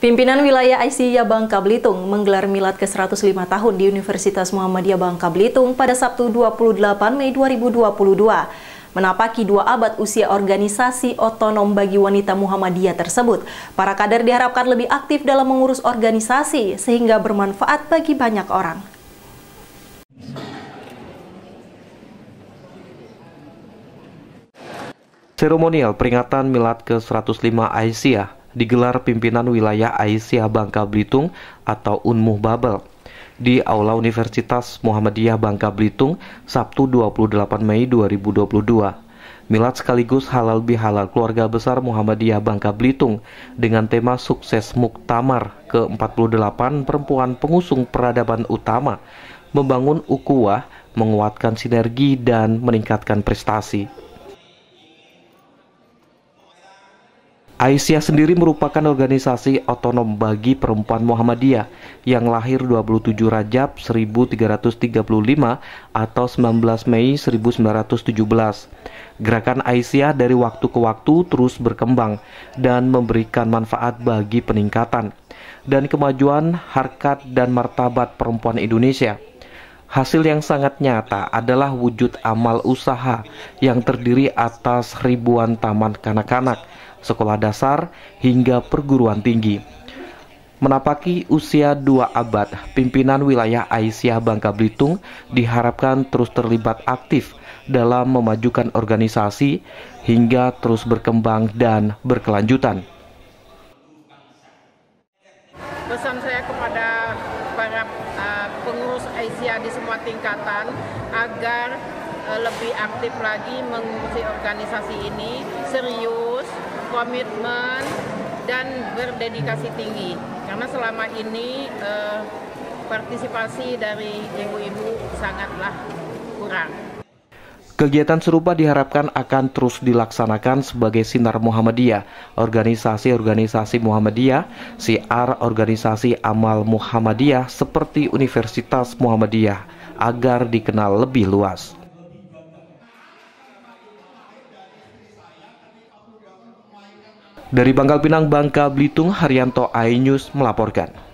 Pimpinan wilayah ICIA Bangka Belitung menggelar milad ke-105 tahun di Universitas Muhammadiyah Bangka Belitung pada Sabtu 28 Mei 2022. Menapaki dua abad usia organisasi otonom bagi wanita Muhammadiyah tersebut, para kader diharapkan lebih aktif dalam mengurus organisasi sehingga bermanfaat bagi banyak orang. Seremonial peringatan milad ke-105 Aisyah digelar pimpinan wilayah Aisyah Bangka Belitung atau Unmuh Babel di Aula Universitas Muhammadiyah Bangka Belitung Sabtu 28 Mei 2022. Milad sekaligus halal bihalal keluarga besar Muhammadiyah Bangka Belitung dengan tema sukses Muktamar ke-48 perempuan pengusung peradaban utama, membangun ukuah, menguatkan sinergi dan meningkatkan prestasi. Aisyah sendiri merupakan organisasi otonom bagi perempuan Muhammadiyah yang lahir 27 Rajab 1335 atau 19 Mei 1917. Gerakan Aisyah dari waktu ke waktu terus berkembang dan memberikan manfaat bagi peningkatan dan kemajuan harkat dan martabat perempuan Indonesia. Hasil yang sangat nyata adalah wujud amal usaha yang terdiri atas ribuan taman kanak-kanak sekolah dasar, hingga perguruan tinggi. Menapaki usia dua abad, pimpinan wilayah Aisyah Bangka Belitung diharapkan terus terlibat aktif dalam memajukan organisasi hingga terus berkembang dan berkelanjutan. Pesan saya kepada para uh, pengurus Aisyah di semua tingkatan agar uh, lebih aktif lagi mengurusi organisasi ini serius komitmen dan berdedikasi tinggi karena selama ini eh, partisipasi dari ibu-ibu sangatlah kurang. Kegiatan serupa diharapkan akan terus dilaksanakan sebagai Sinar Muhammadiyah, organisasi-organisasi Muhammadiyah, siar organisasi amal Muhammadiyah seperti Universitas Muhammadiyah agar dikenal lebih luas. Dari Bangkal Pinang, Bangka Belitung, Haryanto Ainews melaporkan.